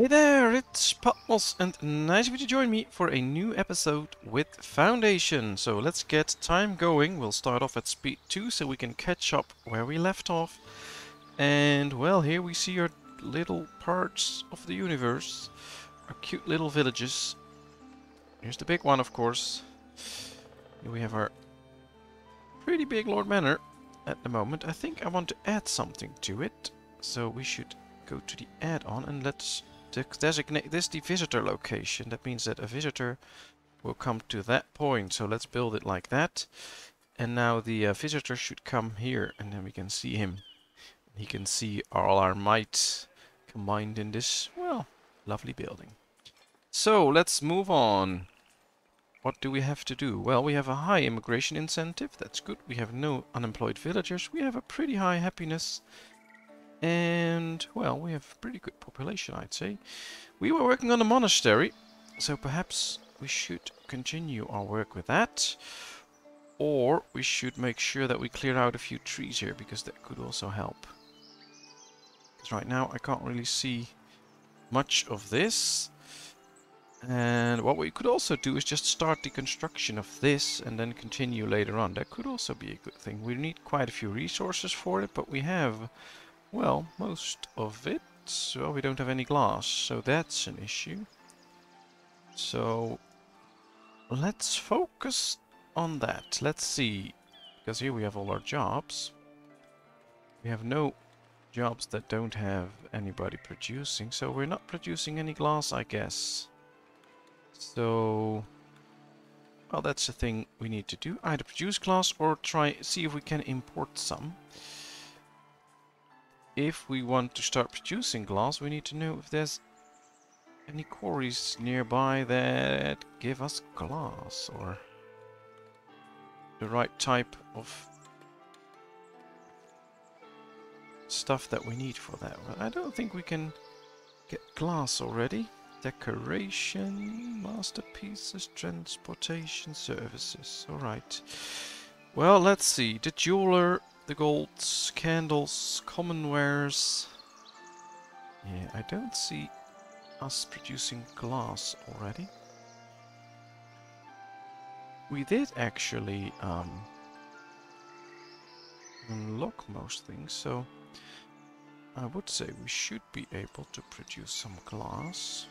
Hey there, it's Patmos, and nice of you to join me for a new episode with Foundation. So let's get time going. We'll start off at speed 2 so we can catch up where we left off. And well, here we see our little parts of the universe. Our cute little villages. Here's the big one, of course. Here we have our pretty big Lord Manor at the moment. I think I want to add something to it. So we should go to the add-on and let's designate this the visitor location. That means that a visitor will come to that point. So let's build it like that. And now the uh, visitor should come here and then we can see him. He can see all our might combined in this, well, lovely building. So let's move on. What do we have to do? Well, we have a high immigration incentive. That's good. We have no unemployed villagers. We have a pretty high happiness. And, well, we have a pretty good population, I'd say. We were working on a monastery, so perhaps we should continue our work with that. Or we should make sure that we clear out a few trees here, because that could also help. Because right now I can't really see much of this. And what we could also do is just start the construction of this and then continue later on. That could also be a good thing. We need quite a few resources for it, but we have, well, most of it. Well, we don't have any glass, so that's an issue. So, let's focus on that. Let's see, because here we have all our jobs. We have no jobs that don't have anybody producing, so we're not producing any glass, I guess. So, well, that's the thing we need to do. Either produce glass or try see if we can import some. If we want to start producing glass, we need to know if there's any quarries nearby that give us glass or the right type of stuff that we need for that. I don't think we can get glass already. Decoration, masterpieces, transportation services. Alright. Well, let's see. The jeweler, the golds, candles, common wares. Yeah, I don't see us producing glass already. We did actually um, unlock most things, so I would say we should be able to produce some glass.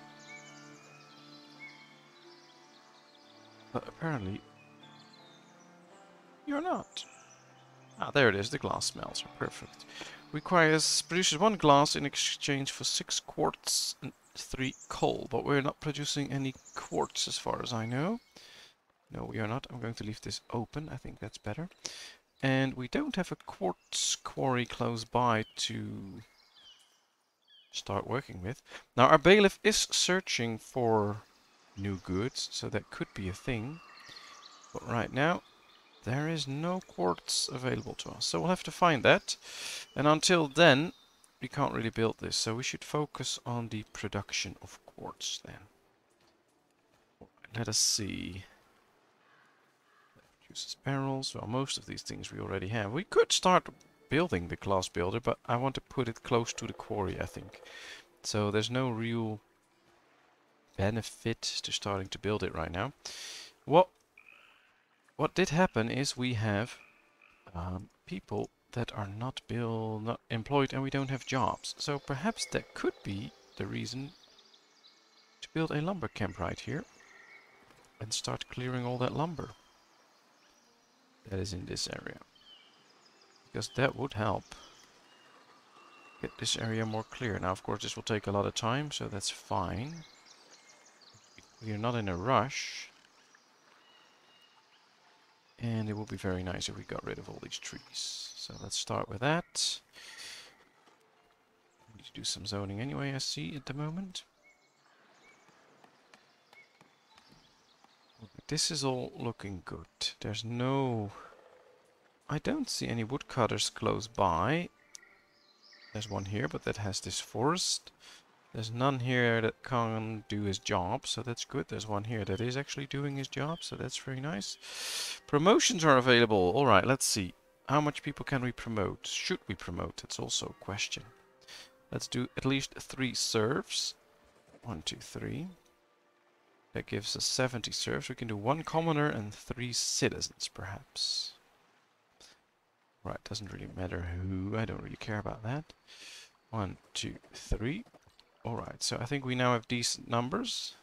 But apparently you're not. Ah, there it is, the glass smells perfect. Requires produces one glass in exchange for six quartz and three coal, but we're not producing any quartz as far as I know. No, we are not. I'm going to leave this open. I think that's better. And we don't have a quartz quarry close by to start working with. Now our bailiff is searching for new goods, so that could be a thing. But right now, there is no quartz available to us. So we'll have to find that. And until then, we can't really build this. So we should focus on the production of quartz then. Let us see. Uses barrels. Well, most of these things we already have. We could start building the glass builder, but I want to put it close to the quarry, I think. So there's no real benefit to starting to build it right now. What what did happen is we have um, people that are not build, not employed, and we don't have jobs. So perhaps that could be the reason to build a lumber camp right here and start clearing all that lumber that is in this area. Because that would help get this area more clear. Now, of course, this will take a lot of time, so that's fine. We are not in a rush. And it would be very nice if we got rid of all these trees. So let's start with that. Need to do some zoning anyway, I see, at the moment. This is all looking good. There's no... I don't see any woodcutters close by. There's one here, but that has this forest. There's none here that can do his job, so that's good. There's one here that is actually doing his job, so that's very nice. Promotions are available. Alright, let's see. How much people can we promote? Should we promote? It's also a question. Let's do at least three serfs. One, two, three. That gives us 70 serfs. We can do one commoner and three citizens, perhaps. Right, doesn't really matter who. I don't really care about that. One, two, three. Alright, so I think we now have decent numbers.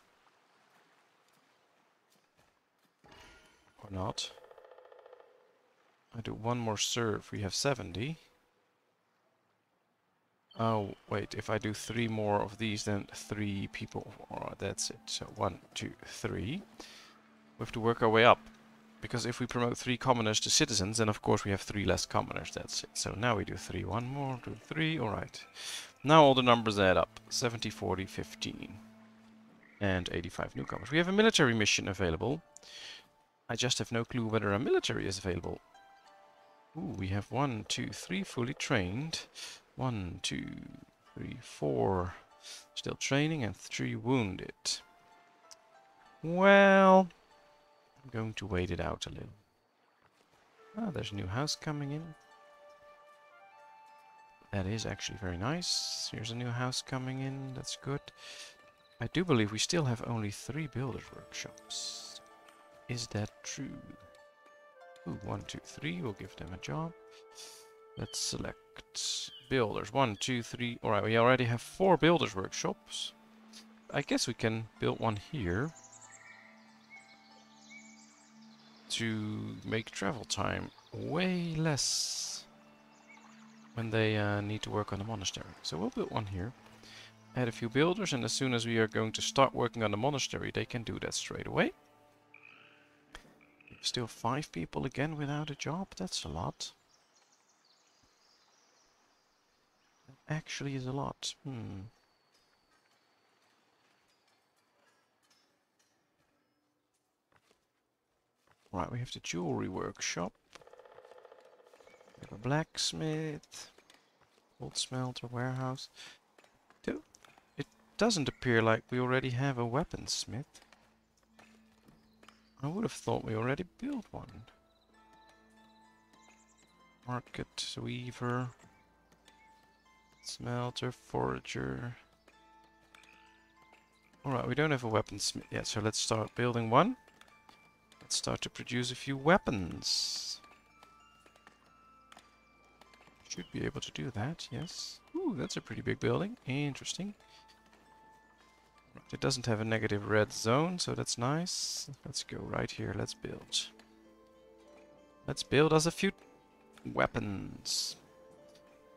Or not. I do one more serf. We have 70. Oh, wait, if I do three more of these, then three people. Alright, that's it. So one, two, three. We have to work our way up. Because if we promote three commoners to citizens, then of course we have three less commoners. That's it. So now we do three. One more, two, three. Alright. Now all the numbers add up. 70, 40, 15. And 85 newcomers. We have a military mission available. I just have no clue whether a military is available. Ooh, we have one, two, three fully trained. One, two, three, four. Still training and three wounded. Well, I'm going to wait it out a little. Ah, there's a new house coming in. That is actually very nice. Here's a new house coming in. That's good. I do believe we still have only three builders workshops. Is that true? Ooh, one, two, three. We'll give them a job. Let's select builders. One, two, three. Alright, we already have four builders workshops. I guess we can build one here. To make travel time way less when they uh, need to work on the monastery. So we'll build one here. Add a few builders and as soon as we are going to start working on the monastery they can do that straight away. Still five people again without a job, that's a lot. actually is a lot. Hmm. Right, we have the jewelry workshop. We have a blacksmith. Old smelter warehouse. It doesn't appear like we already have a weaponsmith. I would have thought we already built one. Market, weaver. Smelter, forager. Alright, we don't have a weaponsmith yet, so let's start building one. Let's start to produce a few weapons. Should be able to do that, yes. Ooh, that's a pretty big building. Interesting. It doesn't have a negative red zone, so that's nice. Let's go right here, let's build. Let's build us a few weapons.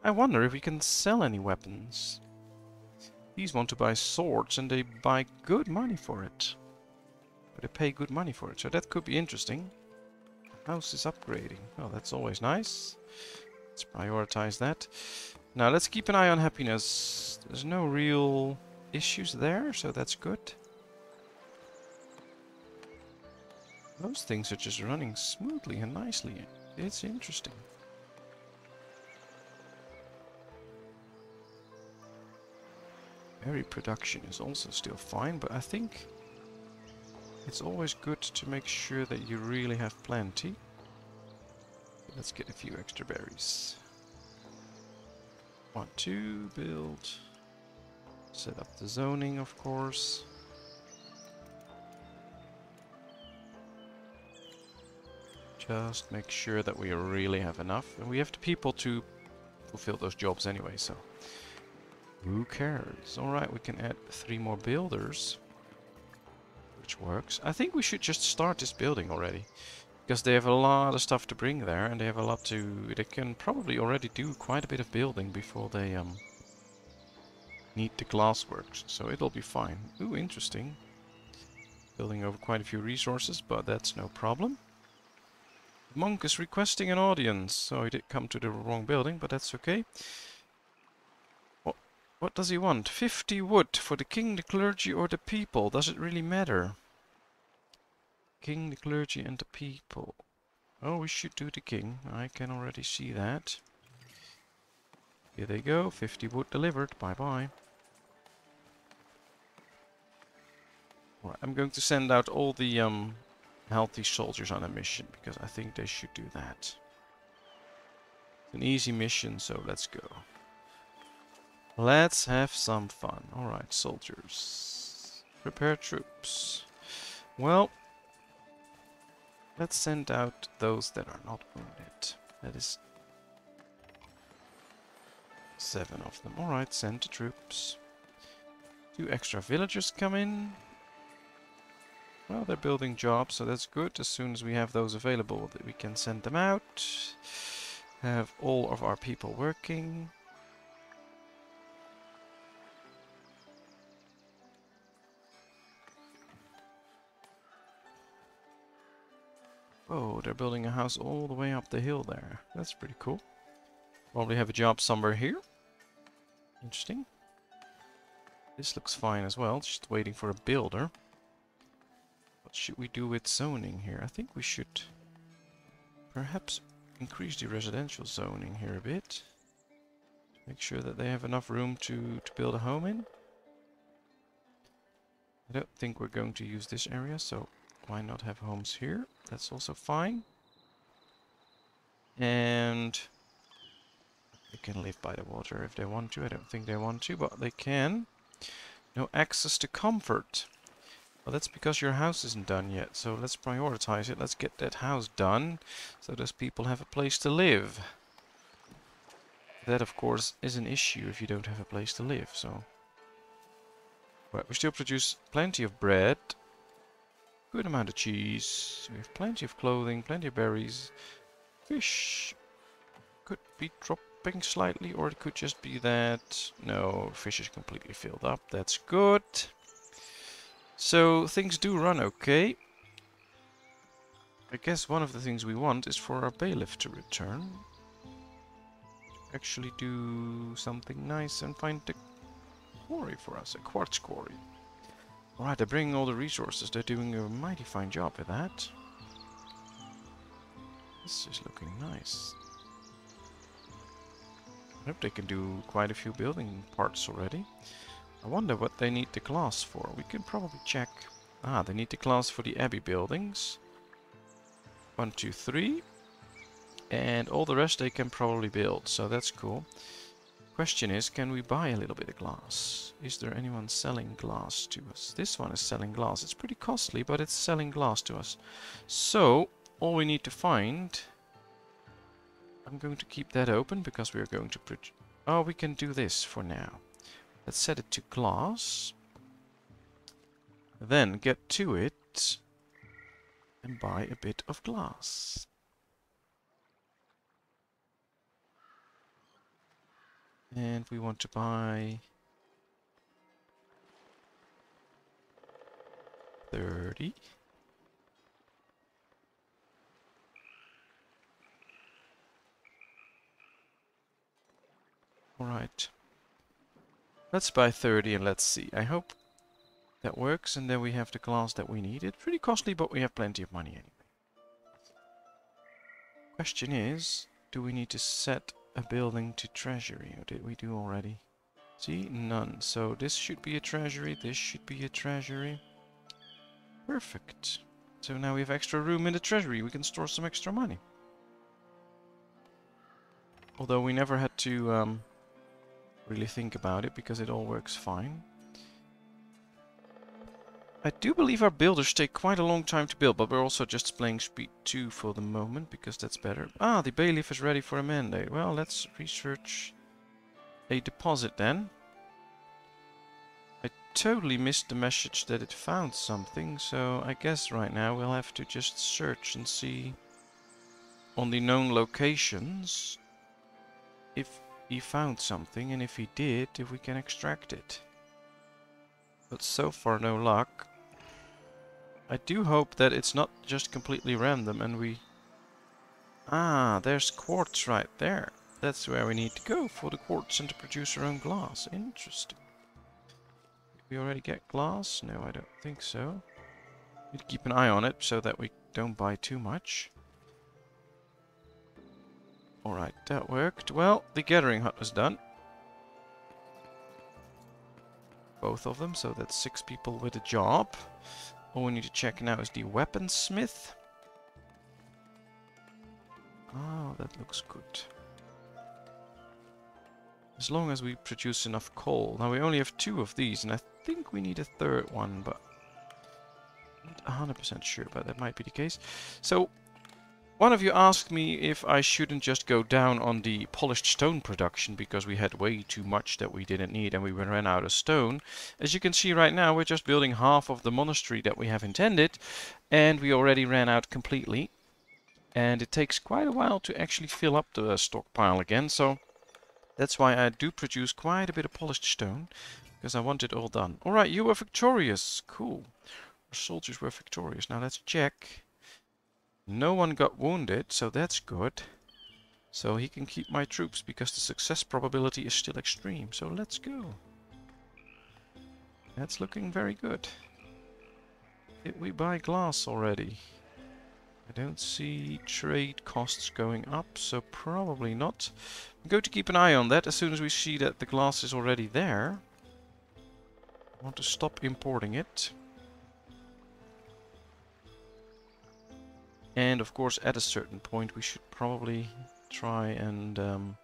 I wonder if we can sell any weapons. These want to buy swords and they buy good money for it. Or they pay good money for it, so that could be interesting. House is upgrading. Oh, that's always nice. Let's prioritize that. Now let's keep an eye on happiness. There's no real issues there, so that's good. Those things are just running smoothly and nicely. It's interesting. Berry production is also still fine, but I think it's always good to make sure that you really have plenty. Let's get a few extra berries. Want to build. Set up the zoning, of course. Just make sure that we really have enough. And we have the people to fulfill those jobs anyway, so... Who cares? Alright, we can add three more builders. Which works. I think we should just start this building already. Because they have a lot of stuff to bring there and they have a lot to... They can probably already do quite a bit of building before they um need the glassworks. So it'll be fine. Ooh, interesting. Building over quite a few resources, but that's no problem. Monk is requesting an audience. So he did come to the wrong building, but that's okay. What does he want? 50 wood for the king, the clergy or the people. Does it really matter? King, the clergy and the people. Oh, we should do the king. I can already see that. Here they go. 50 wood delivered. Bye-bye. Right, I'm going to send out all the um, healthy soldiers on a mission because I think they should do that. It's an easy mission, so let's go. Let's have some fun. Alright, soldiers. Prepare troops. Well, let's send out those that are not wounded. That is seven of them. Alright, send the troops. Two extra villagers come in. Well, they're building jobs, so that's good. As soon as we have those available, we can send them out. Have all of our people working. Oh, they're building a house all the way up the hill there. That's pretty cool. Probably have a job somewhere here. Interesting. This looks fine as well, just waiting for a builder. What should we do with zoning here? I think we should perhaps increase the residential zoning here a bit. Make sure that they have enough room to, to build a home in. I don't think we're going to use this area, so why not have homes here? That's also fine. And they can live by the water if they want to. I don't think they want to, but they can. No access to comfort. Well, that's because your house isn't done yet. So let's prioritize it. Let's get that house done so those people have a place to live. That, of course, is an issue if you don't have a place to live. So, Right, we still produce plenty of bread. Good amount of cheese. We have plenty of clothing, plenty of berries. Fish could be dropping slightly, or it could just be that... No, fish is completely filled up. That's good. So, things do run okay. I guess one of the things we want is for our bailiff to return. Actually do something nice and find a quarry for us, a quartz quarry. Alright, they're bringing all the resources. They're doing a mighty fine job with that. This is looking nice. I hope they can do quite a few building parts already. I wonder what they need the glass for. We can probably check. Ah, they need the glass for the abbey buildings. One, two, three. And all the rest they can probably build, so that's cool. Question is, can we buy a little bit of glass? Is there anyone selling glass to us? This one is selling glass. It's pretty costly, but it's selling glass to us. So, all we need to find... I'm going to keep that open because we are going to... Oh, we can do this for now. Let's set it to glass. Then get to it and buy a bit of glass. And we want to buy 30. Alright. Let's buy 30 and let's see. I hope that works and then we have the glass that we need. It's pretty costly, but we have plenty of money anyway. Question is, do we need to set a building to treasury, or did we do already? See, none. So this should be a treasury, this should be a treasury. Perfect. So now we have extra room in the treasury, we can store some extra money. Although we never had to um, really think about it, because it all works fine. I do believe our builders take quite a long time to build, but we're also just playing speed 2 for the moment, because that's better. Ah, the bailiff is ready for a mandate. Well, let's research a deposit then. I totally missed the message that it found something, so I guess right now we'll have to just search and see on the known locations if he found something, and if he did, if we can extract it. But so far no luck. I do hope that it's not just completely random and we... Ah, there's quartz right there. That's where we need to go for the quartz and to produce our own glass. Interesting. Did we already get glass? No, I don't think so. To keep an eye on it so that we don't buy too much. Alright, that worked. Well, the gathering hut was done. Both of them, so that's six people with a job. All we need to check now is the weaponsmith. Oh, that looks good. As long as we produce enough coal. Now we only have two of these, and I think we need a third one, but... I'm not 100% sure, but that might be the case. So, one of you asked me if I shouldn't just go down on the polished stone production because we had way too much that we didn't need and we ran out of stone. As you can see right now, we're just building half of the monastery that we have intended and we already ran out completely. And it takes quite a while to actually fill up the stockpile again, so that's why I do produce quite a bit of polished stone because I want it all done. Alright, you were victorious. Cool. Our soldiers were victorious. Now let's check. No one got wounded, so that's good. So he can keep my troops because the success probability is still extreme. So let's go. That's looking very good. Did we buy glass already? I don't see trade costs going up, so probably not. I'm going to keep an eye on that as soon as we see that the glass is already there. I want to stop importing it. And of course at a certain point we should probably try and um,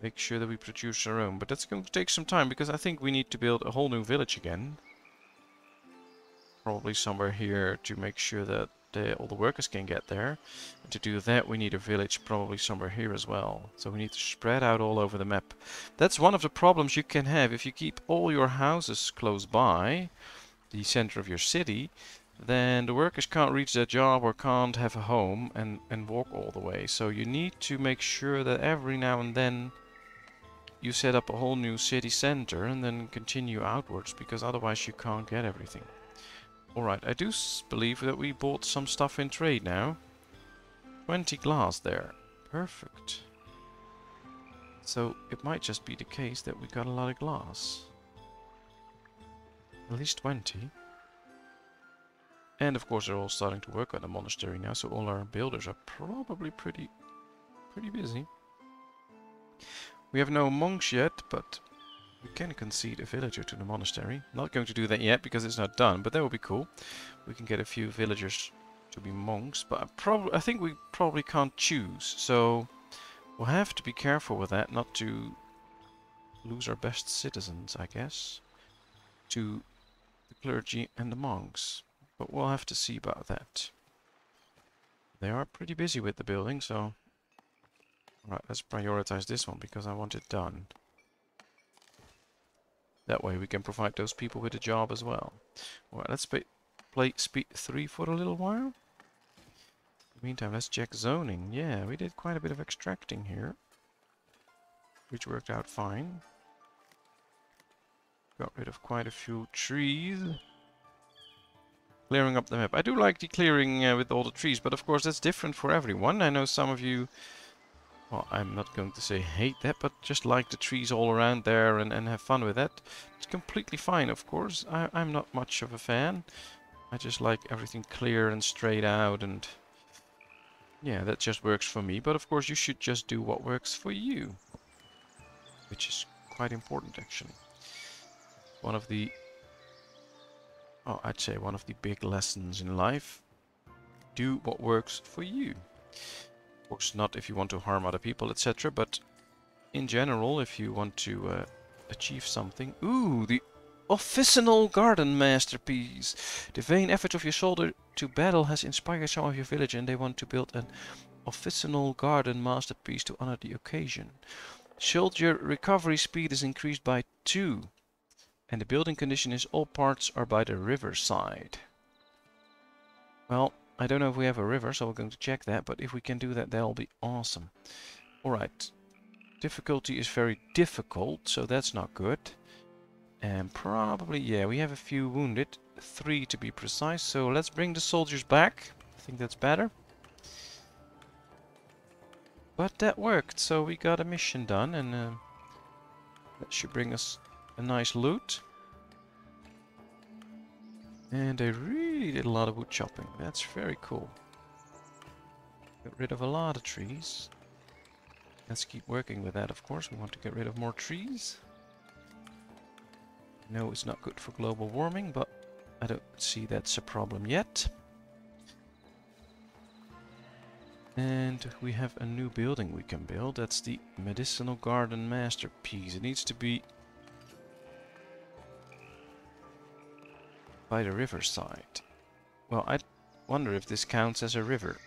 make sure that we produce our own. But that's going to take some time because I think we need to build a whole new village again. Probably somewhere here to make sure that the, all the workers can get there. And to do that we need a village probably somewhere here as well. So we need to spread out all over the map. That's one of the problems you can have if you keep all your houses close by the center of your city, then the workers can't reach their job or can't have a home and, and walk all the way. So you need to make sure that every now and then you set up a whole new city center and then continue outwards because otherwise you can't get everything. Alright, I do believe that we bought some stuff in trade now. 20 glass there. Perfect. So it might just be the case that we got a lot of glass. At least 20. And of course they're all starting to work on the monastery now, so all our builders are probably pretty pretty busy. We have no monks yet, but we can concede a villager to the monastery. Not going to do that yet because it's not done, but that would be cool. We can get a few villagers to be monks, but I, probably I think we probably can't choose, so we'll have to be careful with that, not to lose our best citizens, I guess, to clergy and the monks. But we'll have to see about that. They are pretty busy with the building, so... Alright, let's prioritize this one because I want it done. That way we can provide those people with a job as well. Alright, let's play speed 3 for a little while. In the meantime, let's check zoning. Yeah, we did quite a bit of extracting here. Which worked out fine. Got rid of quite a few trees. Clearing up the map. I do like the clearing uh, with all the trees, but of course that's different for everyone. I know some of you, well, I'm not going to say hate that, but just like the trees all around there and, and have fun with that. It's completely fine, of course. I, I'm not much of a fan. I just like everything clear and straight out and... Yeah, that just works for me. But of course you should just do what works for you. Which is quite important, actually one of the oh I'd say one of the big lessons in life. Do what works for you. Of course not if you want to harm other people etc but in general if you want to uh, achieve something ooh the officinal garden masterpiece. The vain effort of your soldier to battle has inspired some of your village and they want to build an officinal garden masterpiece to honor the occasion. Soldier recovery speed is increased by 2 and the building condition is all parts are by the riverside. Well, I don't know if we have a river, so we're going to check that. But if we can do that, that'll be awesome. Alright. Difficulty is very difficult, so that's not good. And probably, yeah, we have a few wounded. Three to be precise. So let's bring the soldiers back. I think that's better. But that worked, so we got a mission done. And uh, that should bring us a nice loot. And they really did a lot of wood chopping. That's very cool. Got rid of a lot of trees. Let's keep working with that, of course. We want to get rid of more trees. No, it's not good for global warming, but I don't see that's a problem yet. And we have a new building we can build. That's the Medicinal Garden Masterpiece. It needs to be by the riverside. Well, I wonder if this counts as a river.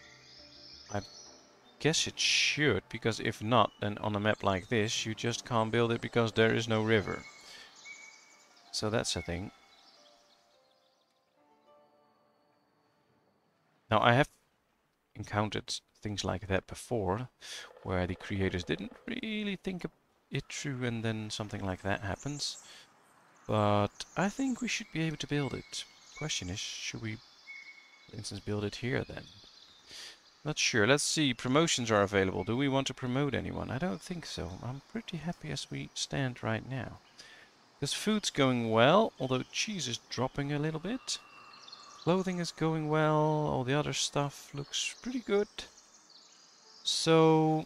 I guess it should, because if not, then on a map like this, you just can't build it because there is no river. So that's a thing. Now I have encountered things like that before, where the creators didn't really think it through and then something like that happens. But I think we should be able to build it. Question is, should we, for instance, build it here then? Not sure. Let's see. Promotions are available. Do we want to promote anyone? I don't think so. I'm pretty happy as we stand right now. Because food's going well, although cheese is dropping a little bit. Clothing is going well. All the other stuff looks pretty good. So,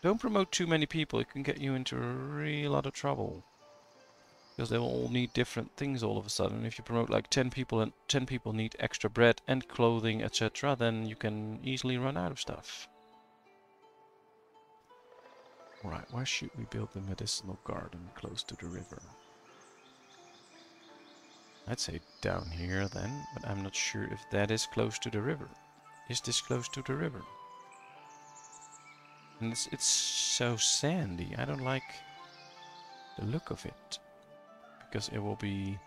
don't promote too many people. It can get you into a real lot of trouble because they will all need different things all of a sudden. If you promote like 10 people and 10 people need extra bread and clothing, etc., then you can easily run out of stuff. Right, where should we build the medicinal garden close to the river? I'd say down here then, but I'm not sure if that is close to the river. Is this close to the river? And it's, it's so sandy, I don't like the look of it because it will be...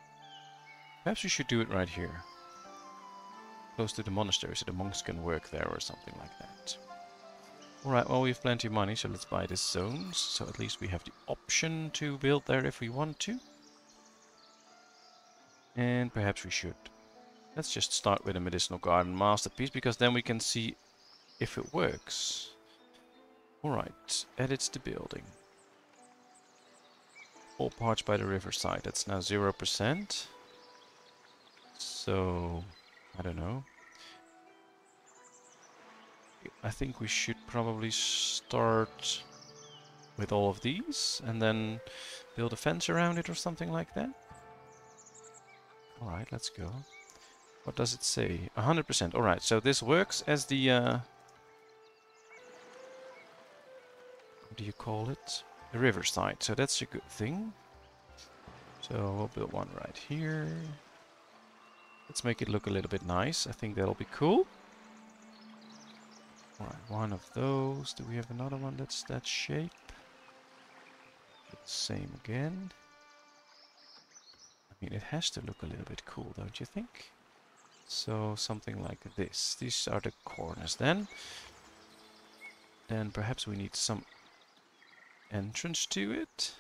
Perhaps we should do it right here. Close to the monastery so the monks can work there or something like that. Alright, well we have plenty of money so let's buy this zones. So at least we have the option to build there if we want to. And perhaps we should. Let's just start with a medicinal garden masterpiece because then we can see if it works. Alright, edits the building all parts by the riverside. That's now 0%. So, I don't know. I think we should probably start with all of these and then build a fence around it or something like that. Alright, let's go. What does it say? 100%. Alright, so this works as the... Uh, what do you call it? The riverside, so that's a good thing. So we'll build one right here. Let's make it look a little bit nice. I think that'll be cool. One of those. Do we have another one that's that shape? Same again. I mean, it has to look a little bit cool, don't you think? So something like this. These are the corners then. Then perhaps we need some entrance to it.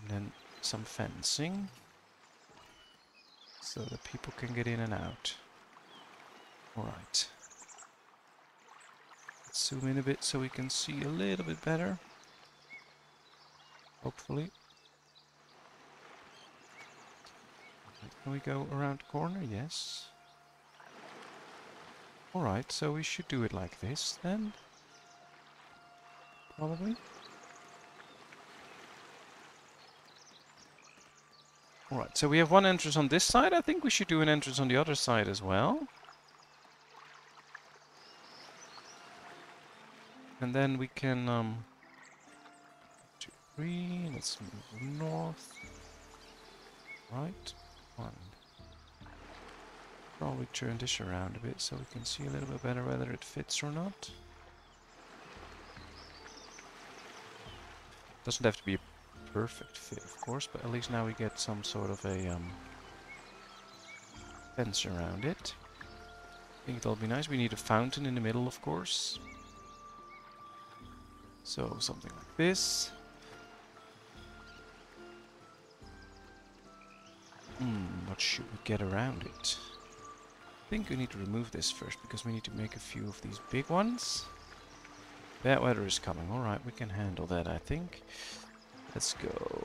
And then some fencing. So that people can get in and out. Alright. Let's zoom in a bit so we can see a little bit better. Hopefully. Can we go around the corner? Yes. Alright, so we should do it like this then. Probably. Alright, so we have one entrance on this side. I think we should do an entrance on the other side as well. And then we can, um, two, three, let's move north, right, one. Probably turn this around a bit so we can see a little bit better whether it fits or not. Doesn't have to be a perfect fit, of course, but at least now we get some sort of a um, fence around it. I think that'll be nice. We need a fountain in the middle, of course. So, something like this. Hmm, what should we get around it? I think we need to remove this first, because we need to make a few of these big ones. Bad weather is coming. Alright, we can handle that, I think. Let's go.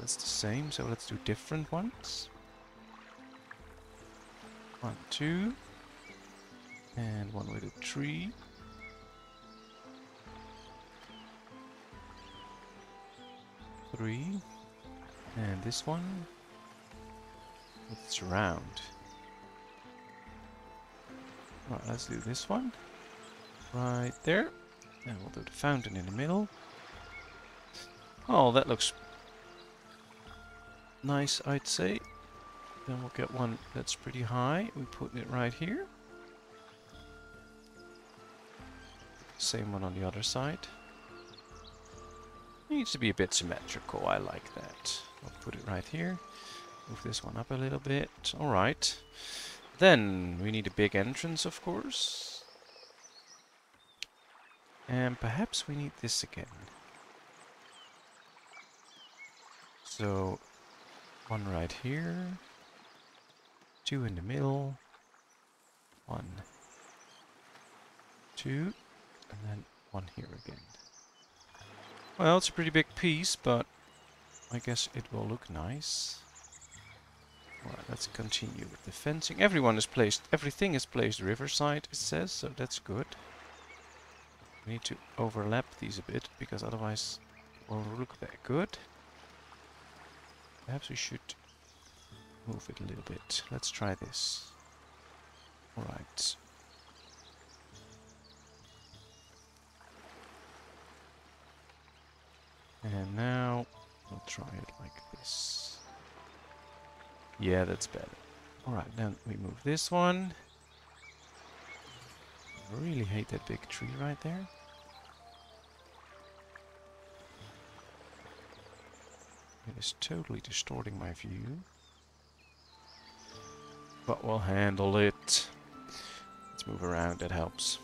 That's the same, so let's do different ones. One, two. And one with a tree. Three. And this one. It's round. Right, let's do this one. right there. And we'll do the fountain in the middle. Oh, that looks nice, I'd say. Then we'll get one that's pretty high. We put it right here. Same one on the other side. Needs to be a bit symmetrical, I like that. I'll put it right here. Move this one up a little bit. Alright. Then we need a big entrance, of course. And perhaps we need this again. So, one right here. Two in the middle. One. Two. And then one here again. Well, it's a pretty big piece, but I guess it will look nice. Alright, let's continue with the fencing. Everyone is placed, everything is placed riverside, it says, so that's good. We need to overlap these a bit, because otherwise it won't look that good. Perhaps we should move it a little bit. Let's try this. Alright. And now we'll try it like this. Yeah, that's better. Alright, then we move this one. I really hate that big tree right there. Is totally distorting my view. But we'll handle it. Let's move around, that helps.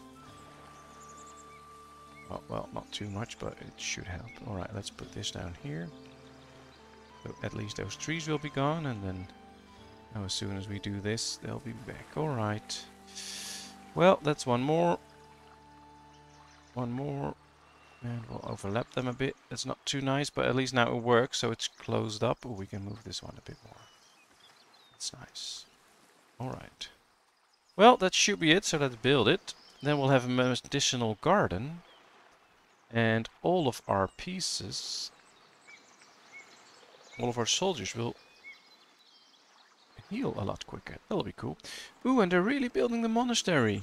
Well, well, not too much, but it should help. Alright, let's put this down here. So at least those trees will be gone, and then now as soon as we do this, they'll be back. Alright. Well, that's one more. One more. And we'll overlap them a bit. It's not too nice, but at least now it works, so it's closed up. Or we can move this one a bit more. That's nice. Alright. Well, that should be it, so let's build it. Then we'll have an additional garden. And all of our pieces, all of our soldiers will heal a lot quicker. That'll be cool. Ooh, and they're really building the monastery.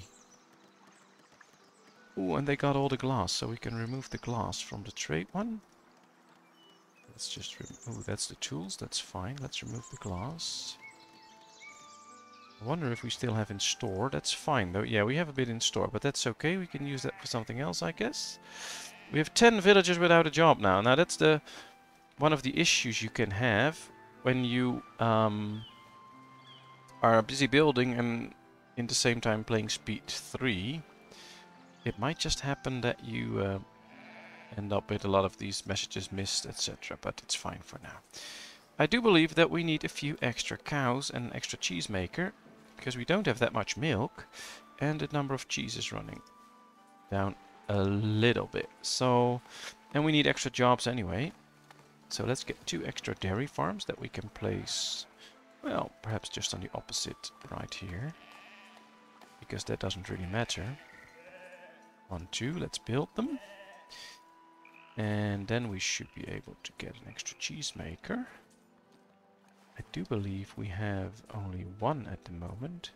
Ooh, and they got all the glass, so we can remove the glass from the trade one. Let's just remove... That's the tools, that's fine. Let's remove the glass. I wonder if we still have in store. That's fine, though. Yeah, we have a bit in store, but that's okay. We can use that for something else, I guess. We have 10 villagers without a job now. Now, that's the one of the issues you can have when you... Um, are busy building and in the same time playing speed 3, it might just happen that you uh, end up with a lot of these messages missed, etc. But it's fine for now. I do believe that we need a few extra cows and an extra cheesemaker, because we don't have that much milk, and the number of cheeses running down a little bit. So, and we need extra jobs anyway. So let's get two extra dairy farms that we can place well, perhaps just on the opposite right here. Because that doesn't really matter. One, two, let's build them. And then we should be able to get an extra cheese maker. I do believe we have only one at the moment.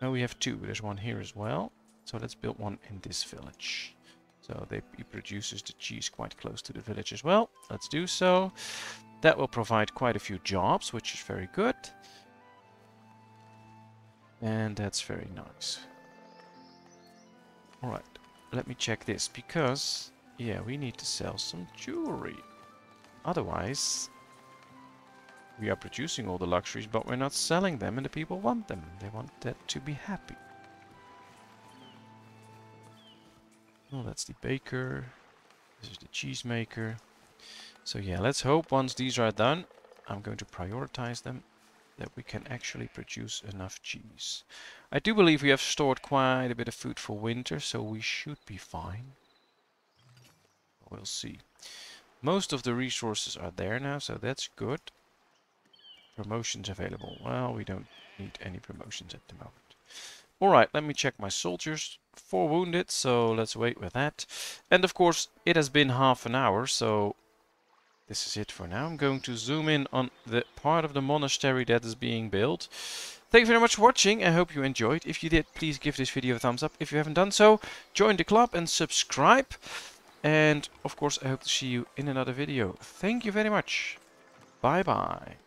No, we have two. There's one here as well. So let's build one in this village. So they, he produces the cheese quite close to the village as well. Let's do so. That will provide quite a few jobs, which is very good. And that's very nice. Alright, let me check this, because, yeah, we need to sell some jewelry. Otherwise, we are producing all the luxuries, but we're not selling them, and the people want them. They want that to be happy. Oh, that's the baker. This is the cheesemaker. So yeah, let's hope once these are done, I'm going to prioritize them, that we can actually produce enough cheese. I do believe we have stored quite a bit of food for winter, so we should be fine. We'll see. Most of the resources are there now, so that's good. Promotions available. Well, we don't need any promotions at the moment. Alright, let me check my soldiers. Four wounded, so let's wait with that. And of course, it has been half an hour, so this is it for now. I'm going to zoom in on the part of the monastery that is being built. Thank you very much for watching. I hope you enjoyed. If you did, please give this video a thumbs up. If you haven't done so, join the club and subscribe. And of course, I hope to see you in another video. Thank you very much. Bye bye.